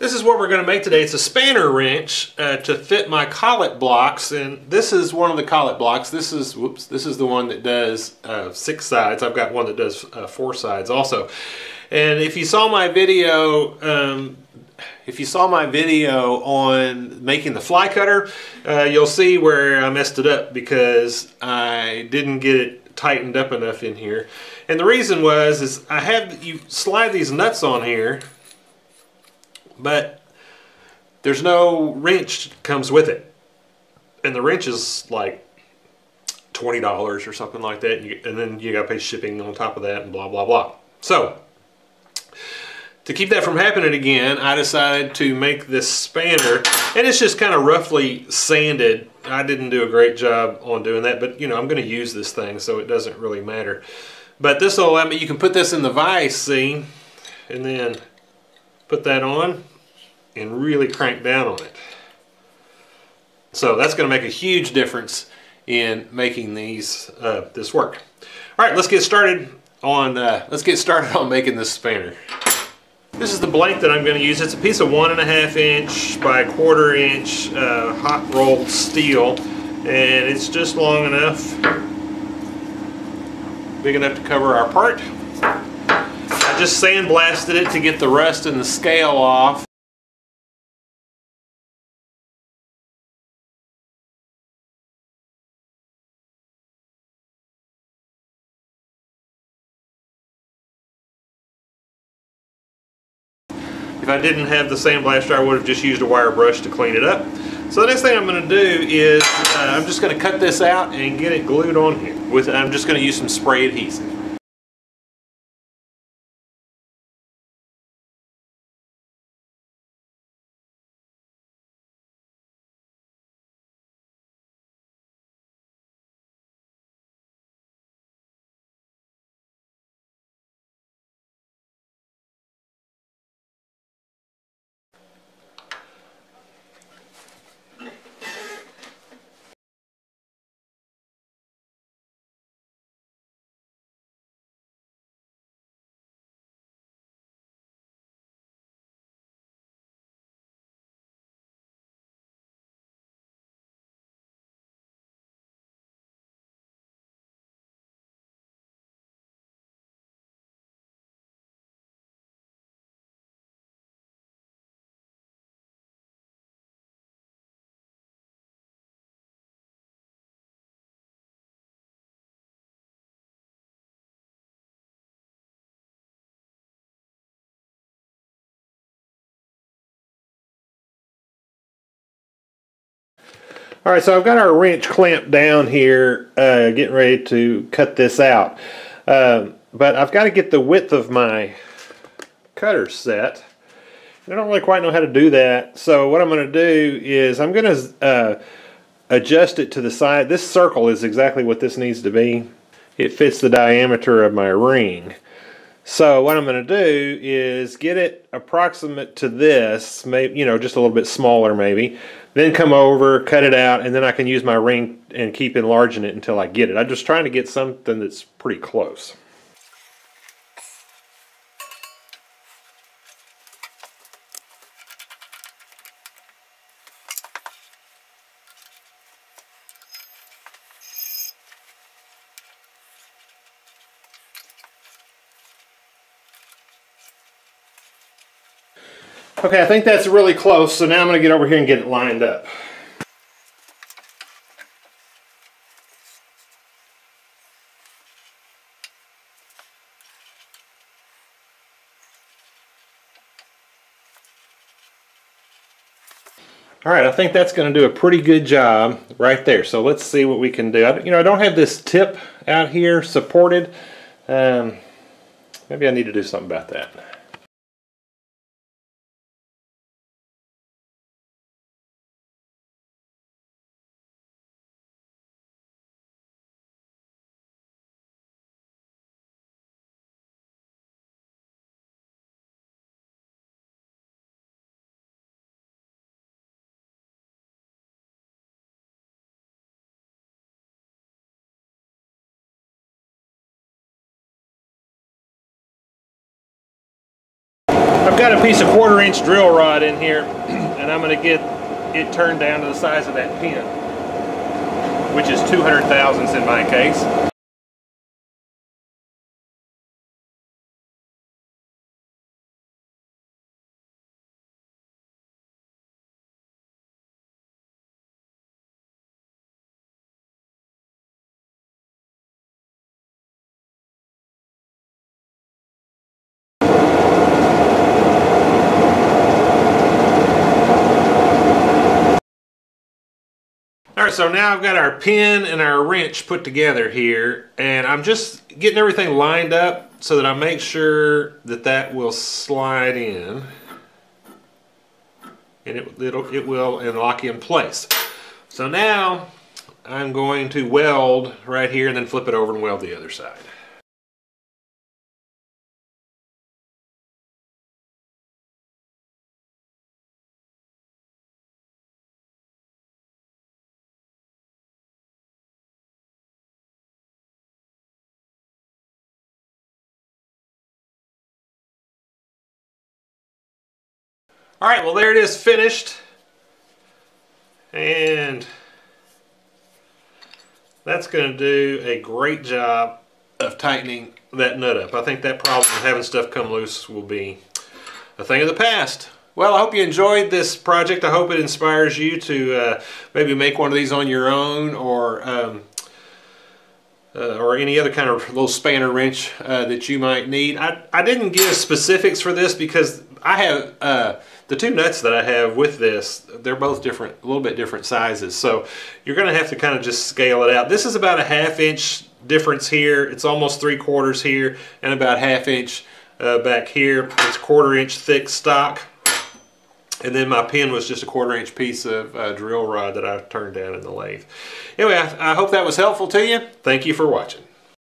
This is what we're going to make today. It's a spanner wrench uh, to fit my collet blocks, and this is one of the collet blocks. This is whoops. This is the one that does uh, six sides. I've got one that does uh, four sides also. And if you saw my video, um, if you saw my video on making the fly cutter, uh, you'll see where I messed it up because I didn't get it tightened up enough in here. And the reason was is I have you slide these nuts on here but there's no wrench comes with it. And the wrench is like $20 or something like that. And then you got to pay shipping on top of that and blah, blah, blah. So to keep that from happening again, I decided to make this spanner and it's just kind of roughly sanded. I didn't do a great job on doing that, but you know, I'm going to use this thing so it doesn't really matter. But this will let me, you can put this in the vise, see, and then put that on and really crank down on it. So that's going to make a huge difference in making these uh, this work. All right, let's get started on uh, let's get started on making this spanner. This is the blank that I'm going to use. It's a piece of one and a half inch by a quarter inch uh, hot rolled steel, and it's just long enough, big enough to cover our part I just sandblasted it to get the rust and the scale off. I didn't have the sandblaster, I would have just used a wire brush to clean it up. So the next thing I'm going to do is uh, I'm just going to cut this out and get it glued on here. With I'm just going to use some spray adhesive. All right, so I've got our wrench clamped down here, uh, getting ready to cut this out. Um, but I've got to get the width of my cutter set. I don't really quite know how to do that. So what I'm going to do is I'm going to uh, adjust it to the side. This circle is exactly what this needs to be. It fits the diameter of my ring. So what I'm going to do is get it approximate to this, maybe you know, just a little bit smaller maybe. Then come over, cut it out, and then I can use my ring and keep enlarging it until I get it. I'm just trying to get something that's pretty close. Okay, I think that's really close, so now I'm going to get over here and get it lined up. All right, I think that's going to do a pretty good job right there. So let's see what we can do. I, you know, I don't have this tip out here supported. Um, maybe I need to do something about that. Got a piece of quarter inch drill rod in here and I'm going to get it turned down to the size of that pin which is 200 thousandths in my case. All right, so now I've got our pin and our wrench put together here, and I'm just getting everything lined up so that I make sure that that will slide in, and it, it'll, it will and lock in place. So now I'm going to weld right here and then flip it over and weld the other side. All right, well there it is finished. And that's going to do a great job of tightening that nut up. I think that problem of having stuff come loose will be a thing of the past. Well, I hope you enjoyed this project. I hope it inspires you to uh, maybe make one of these on your own or um, uh, or any other kind of little spanner wrench uh, that you might need. I, I didn't give specifics for this because I have uh, the two nuts that I have with this, they're both different, a little bit different sizes. So you're going to have to kind of just scale it out. This is about a half inch difference here. It's almost three quarters here and about half inch uh, back here. It's quarter inch thick stock. And then my pin was just a quarter inch piece of uh, drill rod that I turned down in the lathe. Anyway, I, I hope that was helpful to you. Thank you for watching.